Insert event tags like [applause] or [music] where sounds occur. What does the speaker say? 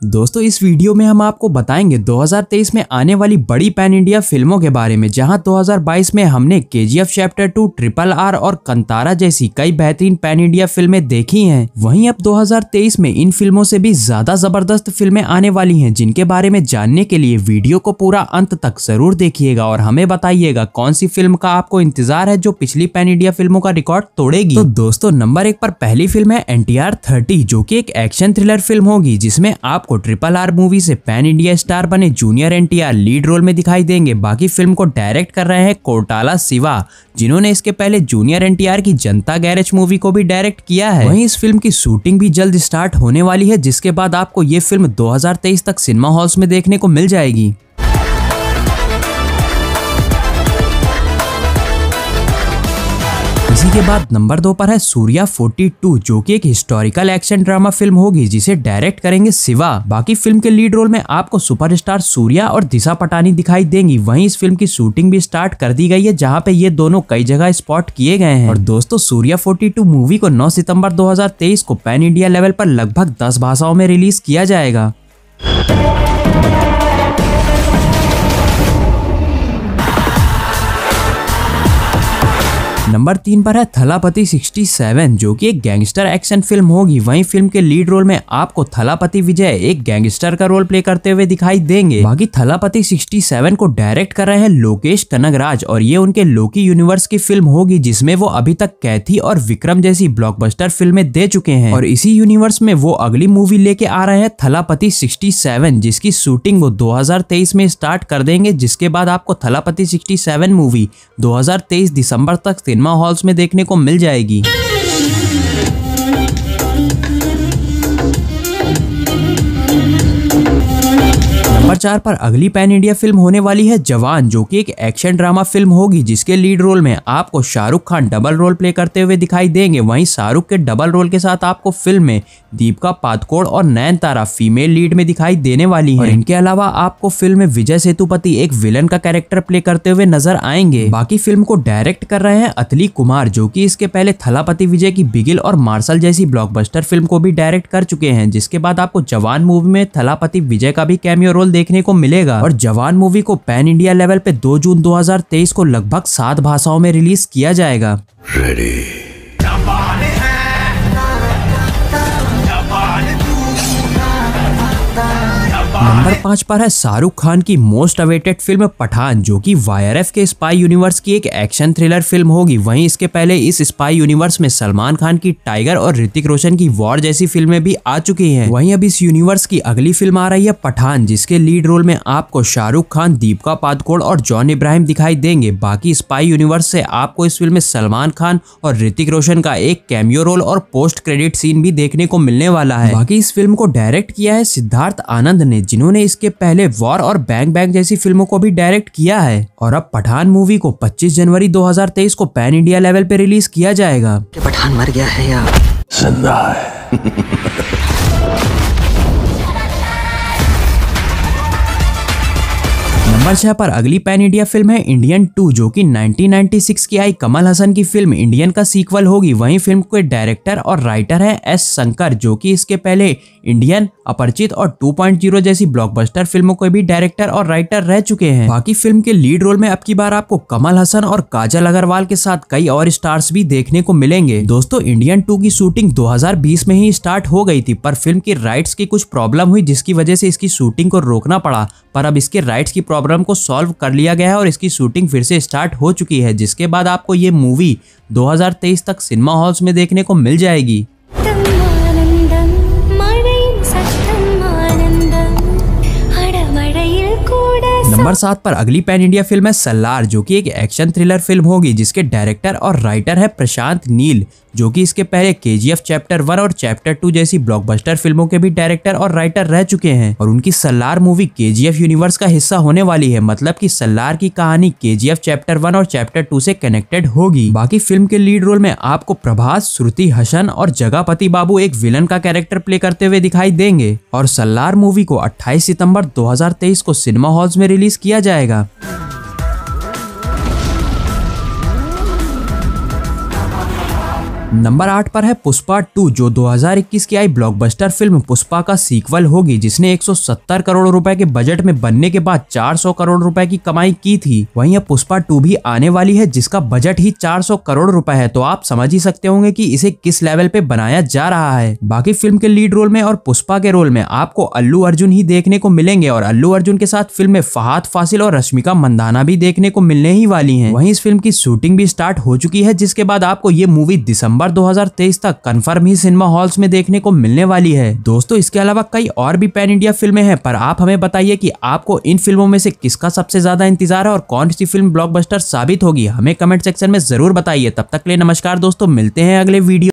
दोस्तों, इस वीडियो में हम आपको बताएँगे 2023 में आने वाली बड़ी पैन इंडिया फ़िल्मों के बारे में, जहाँ 2022 में हमने K G F chapter two, triple R और कंतारा जैसी कई बेहतरीन पैन इंडिया फ़िल्में देखी हैं। वहीं अब 2023 में इन फ़िल्मों से भी ज़्यादा ज़बरदस्त फ़िल्में आने वाली हैं, जिनके बारे में जानने के लिए वीडियो को पूरा अंत तक ज़रूर देखिएगा और हमें बताइएगा कौन सी फ़िल्म का आपको इंतज़ार है जो पिछली पैन इंडिया फ़िल्मों का रिकॉर्ड तोड़ेगी। तो दोस्तों, नंबर एक पर पहली फ़िल्म है एन टी जो की एक एक्शन थ्रिलर फ़िल्म होगी, जिसमें आप आपको ट्रिपल आर मूवी से पैन इंडिया स्टार बने जूनियर एनटीआर लीड रोल में दिखाई देंगे। बाकी फ़िल्म को डायरेक्ट कर रहे हैं कोटाला सिवा, जिन्होंने इसके पहले जूनियर एनटीआर की जनता गैरेज मूवी को भी डायरेक्ट किया है। वहीं इस फ़िल्म की शूटिंग भी जल्द स्टार्ट होने वाली है, जिसके बाद आपको ये फ़िल्म 2023 तक सिनेमा हॉल्स में देखने को मिल जाएगी। इसी के बाद नंबर दो पर है सूर्या 42 जो कि एक हिस्टोरिकल एक्शन ड्रामा फ़िल्म होगी, जिसे डायरेक्ट करेंगे शिवा। बाकी फ़िल्म के लीड रोल में आपको सुपरस्टार सूर्या और दिशा पटानी दिखाई देंगी। वहीं इस फ़िल्म की शूटिंग भी स्टार्ट कर दी गई है, जहाँ पे ये दोनों कई जगह स्पॉट किए गए हैं। और दोस्तों, सूर्या 42 मूवी को 9 सितंबर 2023 को पैन इंडिया लेवल पर लगभग 10 भाषाओं में रिलीज़ किया जाएगा। नंबर तीन पर है थलापति 67 जो कि एक गैंगस्टर एक्शन फ़िल्म होगी। वहीं फ़िल्म के लीड रोल में आपको थलापति विजय एक गैंगस्टर का रोल प्ले करते हुए दिखाई देंगे। बाकी थलापति 67 को डायरेक्ट कर रहे हैं लोकेश कनगराज और ये उनके लोकी यूनिवर्स की फ़िल्म होगी, जिसमें वो अभी तक कैथी और विक्रम जैसी ब्लॉकबस्टर फ़िल्में दे चुके हैं। और इसी यूनिवर्स में वो अगली मूवी लेके आ रहे हैं थलापति सिक्सटी जिसकी शूटिंग वो दो हज़ार तेईस में स्टार्ट कर देंगे, जिसके बाद आपको थलापति सिक्सटी मूवी दो दिसंबर तक सिनेमा हॉल्स में देखने को मिल जाएगी। नंबर चार पर अगली पैन इंडिया फ़िल्म होने वाली है, जवान, जो कि एक एक्शन ड्रामा फ़िल्म होगी, जिसके लीड रोल में आपको Shahrukh Khan double role play करते हुए दिखाई देंगे। वहीं शाहरुख के डबल रोल के साथ आपको फ़िल्म में दीपिका पादकोड़ और नयन तारा फीमेल लीड में दिखाई देने वाली है। इनके अलावा आपको फ़िल्म में विजय सेतुपति एक विलन का कैरेक्टर प्ले करते हुए नज़र आएँगे। बाकी फ़िल्म को डायरेक्ट कर रहे हैं अतली कुमार, जो की इसके पहले थलापति विजय की बिगिल और मार्शल जैसी ब्लॉकबस्टर फ़िल्म को भी डायरेक्ट कर चुके हैं, जिसके बाद आपको जवान मूवी में थलापति विजय का भी कैमियो रोल देखने को मिलेगा और जवान मूवी को पैन इंडिया लेवल पे 2 जून 2023 को लगभग सात भाषाओं में रिलीज़ किया जाएगा Ready. नंबर पाँच पर है शाहरुख खान की मोस्ट अवेटेड फ़िल्म पठान, जो कि वायरएफ के स्पाई यूनिवर्स की एक एक्शन थ्रिलर फ़िल्म होगी। वहीं इसके पहले इस स्पाई यूनिवर्स में सलमान खान की टाइगर और ऋतिक रोशन की वॉर जैसी फ़िल्में भी आ चुकी हैं। वहीं अब इस यूनिवर्स की अगली फ़िल्म आ रही है पठान, जिसके लीड रोल में आपको शाहरुख खान, दीपिका पादकोड़ और जॉन इब्राहिम दिखाई देंगे। बाकी स्पाई यूनिवर्स से आपको इस फ़िल्म में सलमान खान और ऋतिक रोशन का एक कैमियो रोल और पोस्ट क्रेडिट सीन भी देखने को मिलने वाला है। बाकी इस फ़िल्म को डायरेक्ट किया है सिद्धार्थ आनंद ने जिन्होंने इसके पहले वॉर और बैंग बैंग जैसी फ़िल्मों को भी डायरेक्ट किया है और अब पठान मूवी को 25 जनवरी 2023 को पैन इंडिया लेवल पे रिलीज़ किया जाएगा। पठान मर गया है या ज़िंदा है। [laughs] नंबर छह पर अगली पैन इंडिया फ़िल्म है इंडियन टू, जो कि 1996 की आई। कमल हसन की फ़िल्म इंडियन का सीक्वल होगी। वहीं फ़िल्म के डायरेक्टर और राइटर है एस शंकर, जो कि इसके पहले इंडियन, अपरिचित और 2.0 जैसी ब्लॉकबस्टर फ़िल्मों के भी डायरेक्टर और राइटर रह चुके हैं। बाकी फ़िल्म के लीड रोल में अब की बार आपको कमल हसन और काजल अग्रवाल के साथ कई और स्टार्स भी देखने को मिलेंगे। दोस्तों, इंडियन टू की शूटिंग 2020 में ही स्टार्ट हो गई थी, पर फ़िल्म की राइट्स की कुछ प्रॉब्लम हुई, जिसकी वजह से इसकी शूटिंग को रोकना पड़ा। पर अब इसके राइट्स की प्रॉब्लम को सॉल्व कर लिया गया है और इसकी शूटिंग फिर से स्टार्ट हो चुकी है जिसके बाद आपको ये मूवी 2023 तक सिनेमा हॉल्स में देखने को मिल जाएगी। नंबर सात पर अगली पैन इंडिया फ़िल्म है सल्लार जो कि एक एक्शन थ्रिलर फ़िल्म होगी जिसके डायरेक्टर और राइटर है प्रशांत नील। जो कि इसके पहले के चैप्टर वन और चैप्टर टू जैसी ब्लॉकबस्टर फ़िल्मों के भी डायरेक्टर और राइटर रह चुके हैं। और उनकी सल्लार मूवी के यूनिवर्स का हिस्सा होने वाली है मतलब कि सल्लार की कहानी के चैप्टर वन और चैप्टर टू से कनेक्टेड होगी। बाकी फ़िल्म के लीड रोल में आपको प्रभास, श्रुति हसन और जगापति बाबू एक विलन का कैरेक्टर प्ले करते हुए दिखाई देंगे। और सल्लार मूवी को 28 सितंबर 2023 को सिनेमा हॉल्स में रिलीज़ किया जाएगा। नंबर आठ पर है पुष्पा टू, जो 2021 की आई ब्लॉकबस्टर फ़िल्म पुष्पा का सीक्वल होगी, जिसने 170 करोड़ रुपए के बजट में बनने के बाद 400 करोड़ रुपए की कमाई की थी। वहीं अब पुष्पा टू भी आने वाली है, जिसका बजट ही 400 करोड़ रुपए है। तो आप समझ ही सकते होंगे कि इसे किस लेवल पे बनाया जा रहा है। बाकी फ़िल्म के लीड रोल में और पुष्पा के रोल में आपको अल्लू अर्जुन ही देखने को मिलेंगे, और अल्लू अर्जुन के साथ फ़िल्म में फहाद फासिल और रश्मिका मंदाना भी देखने को मिलने ही वाली है। वही इस फ़िल्म की शूटिंग भी स्टार्ट हो चुकी है, जिसके बाद आपको ये मूवी दिसंबर 2023 तक कंफर्म ही सिनेमा हॉल्स में देखने को मिलने वाली है। दोस्तों, इसके अलावा कई और भी पैन इंडिया फ़िल्में हैं, पर आप हमें बताइए कि आपको इन फ़िल्मों में से किसका सबसे ज़्यादा इंतज़ार है और कौन सी फ़िल्म ब्लॉकबस्टर साबित होगी? हमें कमेंट सेक्शन में ज़रूर बताइए। तब तक ले नमस्कार दोस्तों, मिलते हैं अगले वीडियो